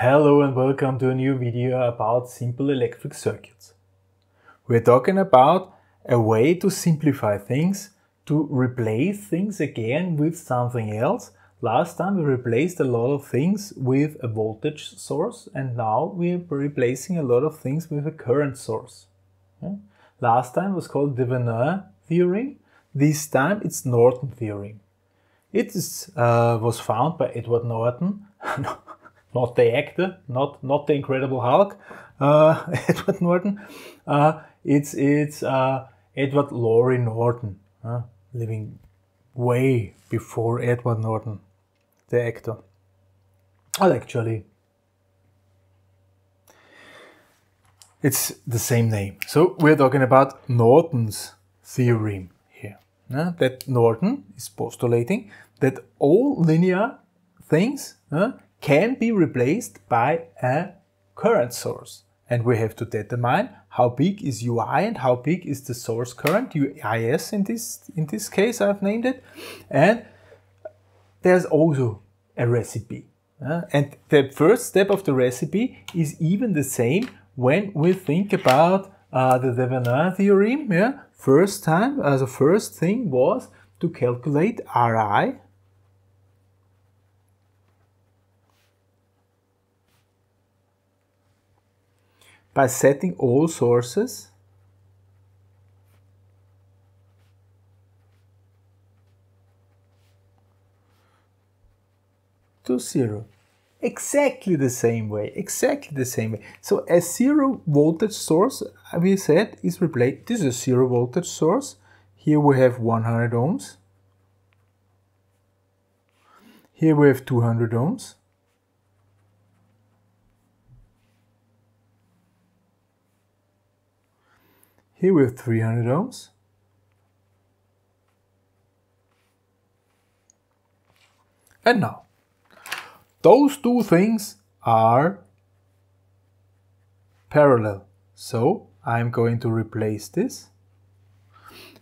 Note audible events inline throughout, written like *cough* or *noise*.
Hello and welcome to a new video about simple electric circuits. We're talking about a way to simplify things, to replace things again with something else. Last time we replaced a lot of things with a voltage source and now we're replacing a lot of things with a current source. Last time was called Thevenin theorem, this time it's Norton theorem. It is, uh, was found by Edward Norton *laughs* not the actor, not not the Incredible Hulk, uh, *laughs* Edward Norton. Uh, it's it's uh, Edward Lawry Norton, living way before Edward Norton, the actor. Well, actually, it's the same name. So we're talking about Norton's theorem here. that Norton is postulating that all linear things can be replaced by a current source. And we have to determine how big is UI and how big is the source current, UIS in this, in this case I've named it. And there's also a recipe. Uh, and the first step of the recipe is even the same when we think about uh, the Thevenin theorem. Yeah? First time, uh, a first thing was to calculate Ri by setting all sources to zero. Exactly the same way, exactly the same way. So a zero voltage source, we said, is replaced. This is a zero voltage source. Here we have 100 ohms. Here we have 200 ohms. Here we have 300 ohms. And now, those two things are parallel. So I'm going to replace this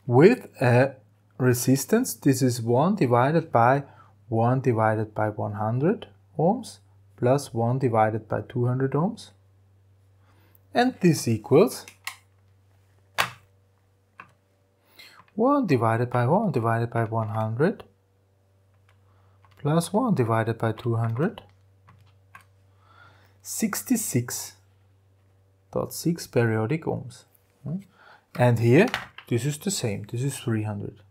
with a resistance. This is 1 divided by 1 divided by 100 ohms plus 1 divided by 200 ohms. And this equals 1 divided by 1 divided by 100 plus 1 divided by 200 66.6 periodic ohms. Hmm? and here this is the same. This is 300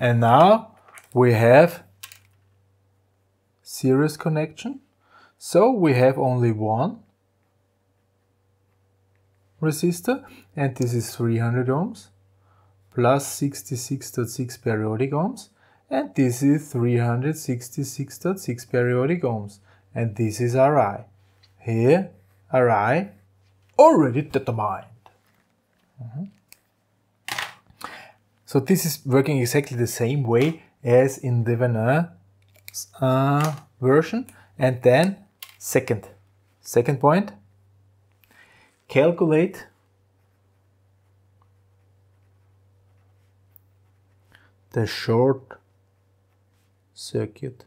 and now we have series connection so we have only one resistor and this is 300 ohms plus 66.6 periodic ohms and this is 366.6 periodic ohms and this is Ri. Here Ri already determined. Mm -hmm. So this is working exactly the same way as in the Thevenin uh, version and then Second, second point, calculate the short circuit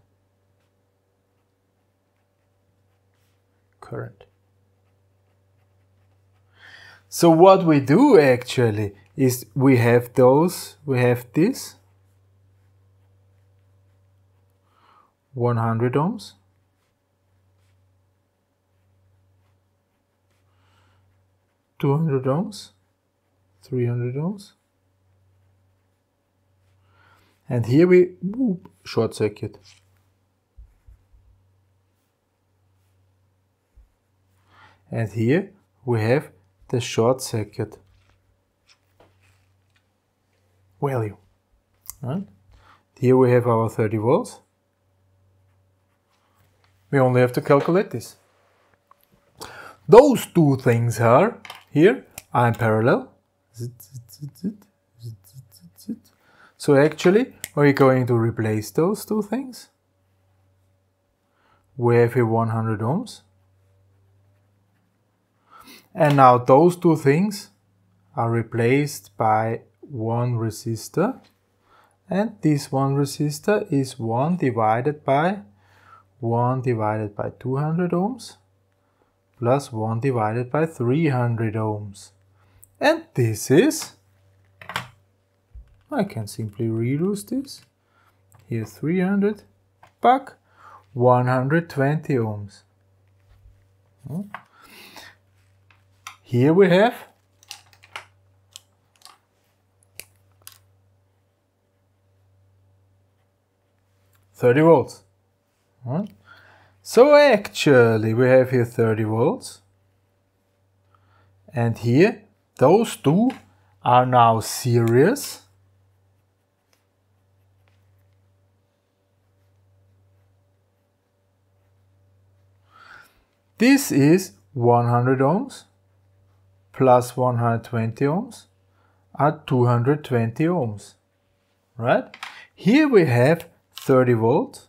current. So what we do actually is we have those, we have this 100 ohms 200 ohms, 300 ohms. And here we whoop, short circuit. And here we have the short circuit value. Right? Here we have our 30 volts. We only have to calculate this. Those two things are here I'm parallel. So actually, we're going to replace those two things. with a 100 ohms. And now those two things are replaced by one resistor and this one resistor is 1 divided by 1 divided by 200 ohms plus 1 divided by 300 ohms. And this is, I can simply reduce this, here 300, back 120 ohms. Hmm. Here we have Thirty volts. Hmm. So actually we have here 30 volts and here those two are now series This is 100 ohms plus 120 ohms are 220 ohms, right? Here we have 30 volts.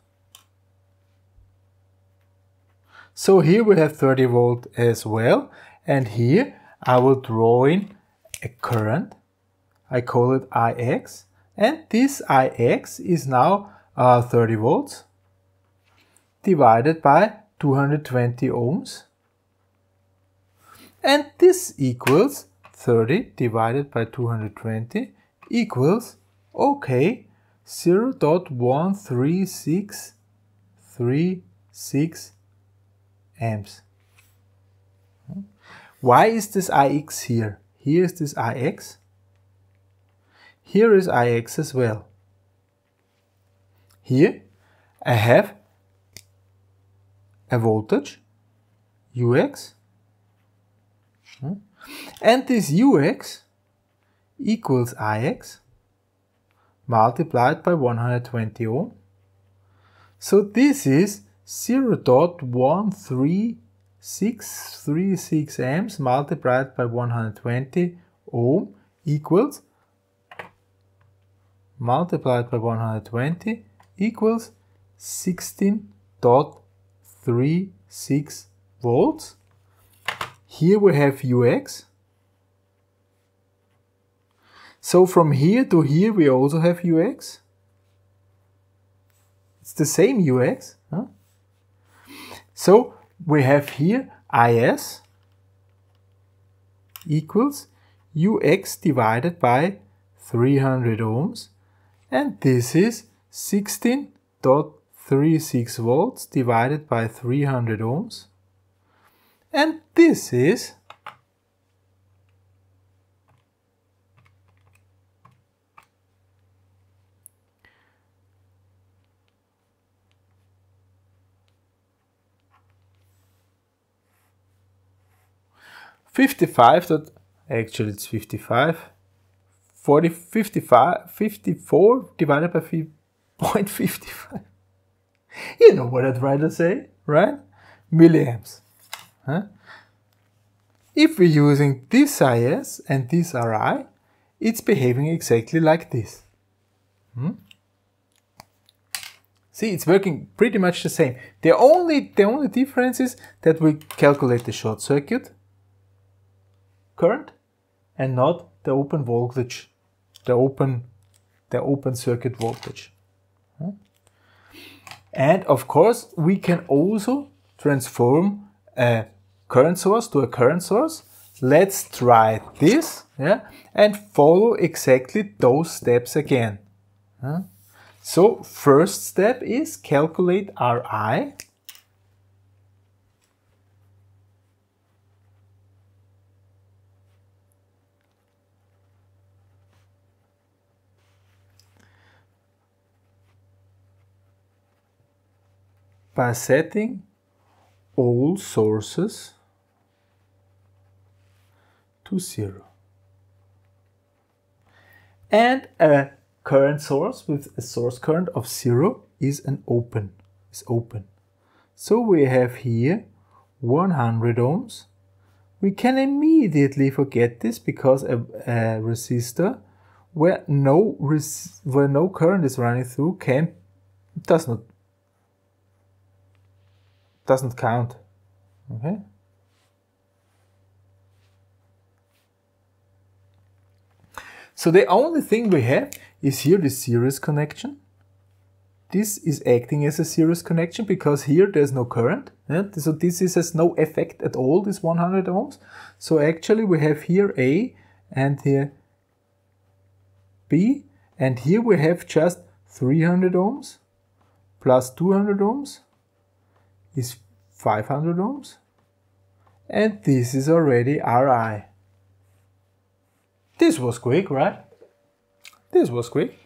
So here we have 30 volt as well. And here I will draw in a current. I call it Ix. And this Ix is now uh, 30 volts divided by 220 ohms. And this equals 30 divided by 220 equals, okay, 0 0.13636 amps. Why is this Ix here? Here is this Ix. Here is Ix as well. Here I have a voltage, Ux, and this Ux equals Ix multiplied by 120 ohm. So this is 0.13636 amps multiplied by 120 ohm equals multiplied by 120 equals 16.36 volts. Here we have UX. So from here to here we also have UX. It's the same UX. Huh? So we have here IS equals UX divided by 300 ohms. And this is 16.36 volts divided by 300 ohms. And this is 55 that actually it's 55 40 55 54 divided by 0.55 *laughs* you know what I'd rather say right milliamps huh? if we're using this IS and this RI it's behaving exactly like this hmm? See, it's working pretty much the same. The only, the only difference is that we calculate the short circuit current and not the open voltage, the open, the open circuit voltage. Hmm? And of course, we can also transform a current source to a current source. Let's try this yeah, and follow exactly those steps again. Hmm? So first step is calculate Ri by setting all sources to zero. And a current source with a source current of zero is an open, is open. So we have here 100 ohms. We can immediately forget this because a, a resistor where no res where no current is running through can does not doesn't count. Okay. So the only thing we have is here the series connection. This is acting as a series connection because here there's no current. Yeah? So this is, has no effect at all, this 100 ohms. So actually we have here A and here B and here we have just 300 ohms plus 200 ohms is 500 ohms and this is already Ri. This was quick, right? This was quick.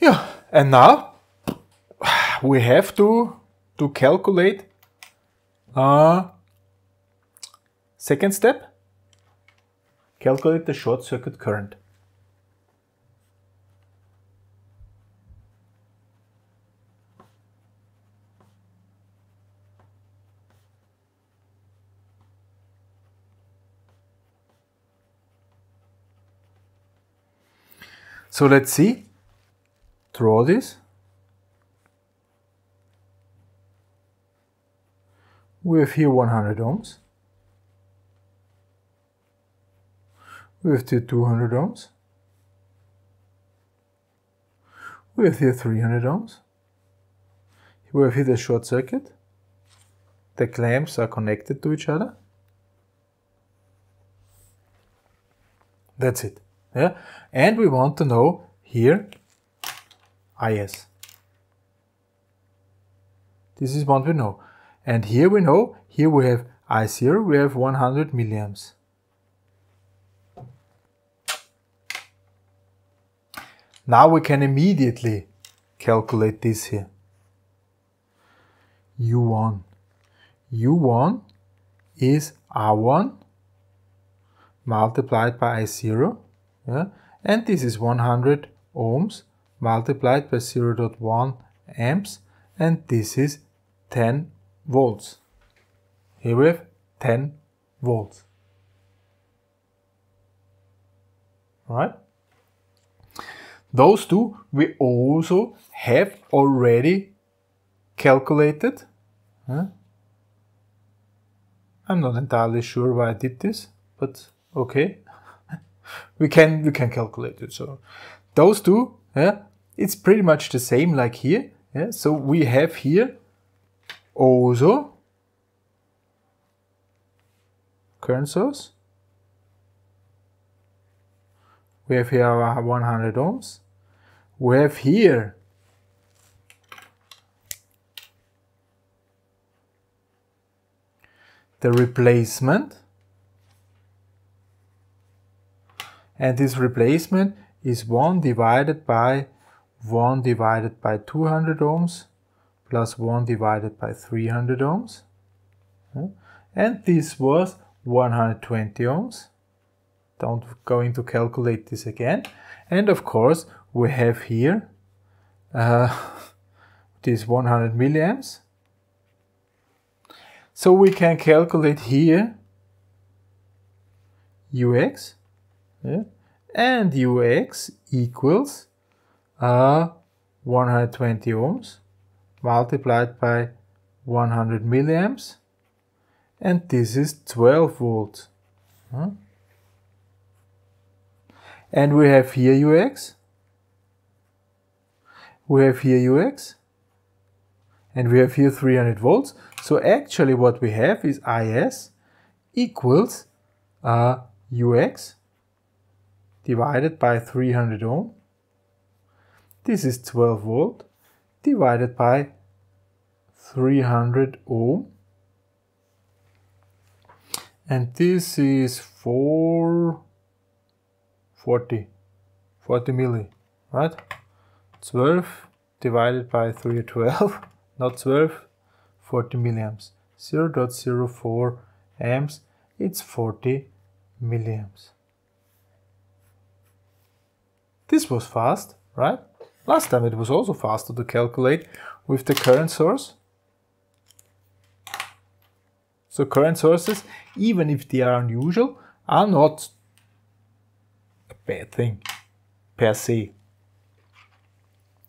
Yeah, and now we have to to calculate uh, second step calculate the short circuit current So let's see. Draw this. We have here 100 ohms. We have here 200 ohms. We have here 300 ohms. We have here the short circuit. The clamps are connected to each other. That's it. Yeah? And we want to know here IS. This is what we know. And here we know, here we have I0, we have 100 milliamps. Now we can immediately calculate this here. U1. U1 is R1 multiplied by I0 yeah? and this is 100 ohms multiplied by 0.1 amps and this is 10 volts. Here we have 10 volts. Alright? Those two we also have already calculated. Huh? I'm not entirely sure why I did this, but okay we can we can calculate it. So those two, yeah, it's pretty much the same like here. Yeah, so we have here also current source. We have here our 100 ohms. We have here the replacement and this replacement is 1 divided by 1 divided by 200 ohms plus 1 divided by 300 ohms. And this was 120 ohms. Don't going to calculate this again. And of course we have here uh, *laughs* this 100 milliamps. So we can calculate here ux and ux equals uh, 120 ohms multiplied by 100 milliamps. And this is 12 volts. Huh? and we have here ux we have here ux and we have here 300 volts. So actually what we have is is equals uh, ux divided by 300 ohm. This is 12 volt divided by 300 ohm. And this is 440, 40 milli, right? 12 divided by 312, *laughs* not 12, 40 milliamps. 0 0.04 amps, it's 40 milliamps. This was fast, right? Last time it was also faster to calculate with the current source. So current sources, even if they are unusual, are not a bad thing per se.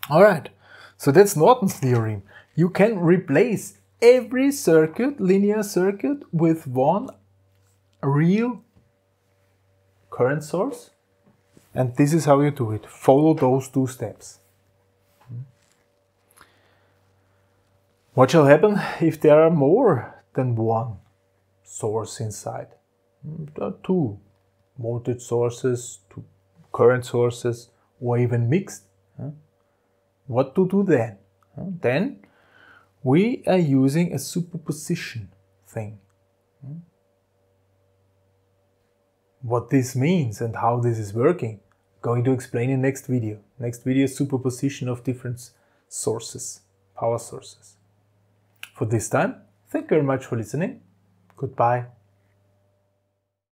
Alright, so that's Norton's theorem. You can replace every circuit, linear circuit, with one real current source. And this is how you do it. Follow those two steps. What shall happen if there are more than one source inside? Mm, two voltage sources, two current sources, or even mixed. What to do then? Then we are using a superposition thing. Hmm? What this means and how this is working, going to explain in next video. Next video superposition of different sources, power sources. For this time, thank you very much for listening. Goodbye.